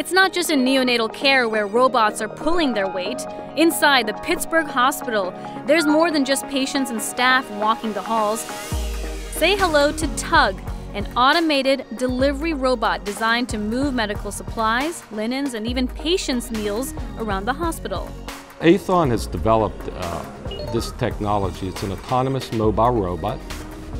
It's not just in neonatal care where robots are pulling their weight. Inside the Pittsburgh Hospital, there's more than just patients and staff walking the halls. Say hello to Tug, an automated delivery robot designed to move medical supplies, linens, and even patients' meals around the hospital. Aethon has developed uh, this technology. It's an autonomous mobile robot.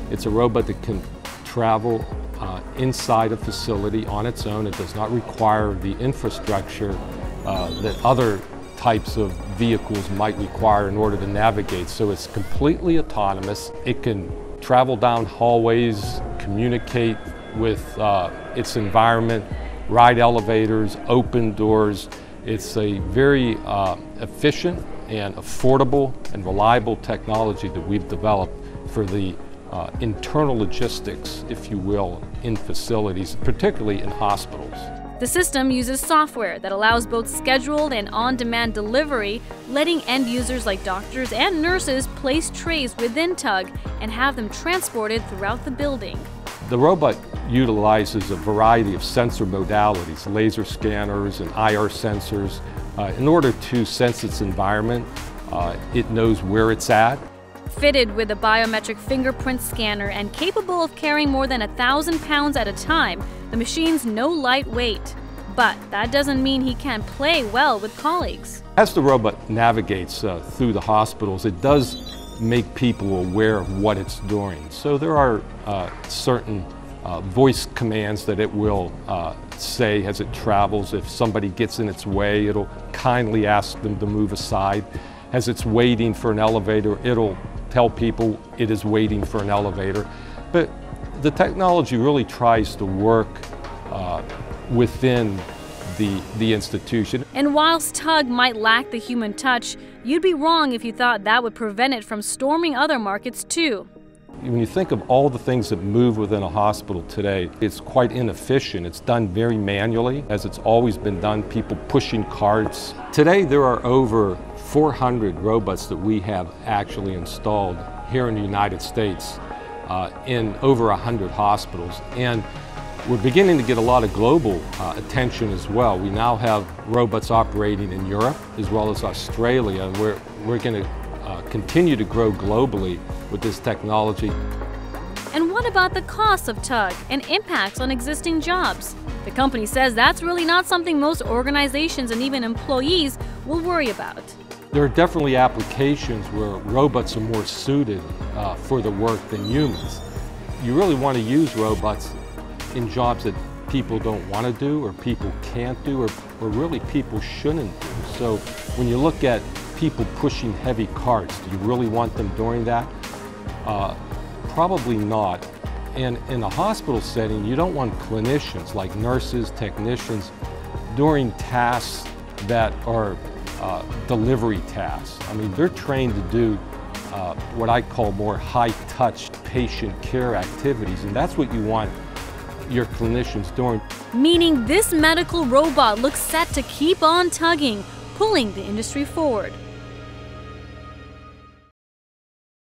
It's a robot that can travel uh, inside a facility on its own. It does not require the infrastructure uh, that other types of vehicles might require in order to navigate. So it's completely autonomous. It can travel down hallways, communicate with uh, its environment, ride elevators, open doors. It's a very uh, efficient and affordable and reliable technology that we've developed for the uh, internal logistics, if you will, in facilities, particularly in hospitals. The system uses software that allows both scheduled and on demand delivery, letting end users like doctors and nurses place trays within Tug and have them transported throughout the building. The robot utilizes a variety of sensor modalities, laser scanners and IR sensors, uh, in order to sense its environment. Uh, it knows where it's at. Fitted with a biometric fingerprint scanner and capable of carrying more than a thousand pounds at a time, the machine's no lightweight. But that doesn't mean he can't play well with colleagues. As the robot navigates uh, through the hospitals, it does make people aware of what it's doing. So there are uh, certain uh, voice commands that it will uh, say as it travels. If somebody gets in its way, it'll kindly ask them to move aside. As it's waiting for an elevator, it'll tell people it is waiting for an elevator. But the technology really tries to work uh, within the, the institution. And whilst Tug might lack the human touch, you'd be wrong if you thought that would prevent it from storming other markets too. When you think of all the things that move within a hospital today, it's quite inefficient. It's done very manually, as it's always been done, people pushing carts. Today there are over 400 robots that we have actually installed here in the United States uh, in over 100 hospitals. And we're beginning to get a lot of global uh, attention as well. We now have robots operating in Europe as well as Australia, and we're, we're going to uh, continue to grow globally with this technology. And what about the costs of TUG and impacts on existing jobs? The company says that's really not something most organizations and even employees will worry about. There are definitely applications where robots are more suited uh, for the work than humans. You really want to use robots in jobs that people don't want to do or people can't do or, or really people shouldn't do. So when you look at people pushing heavy carts, do you really want them doing that? Uh, probably not. And in a hospital setting, you don't want clinicians like nurses, technicians, doing tasks that are uh, delivery tasks. I mean, they're trained to do uh, what I call more high-touch patient care activities, and that's what you want your clinicians doing. Meaning this medical robot looks set to keep on tugging, pulling the industry forward.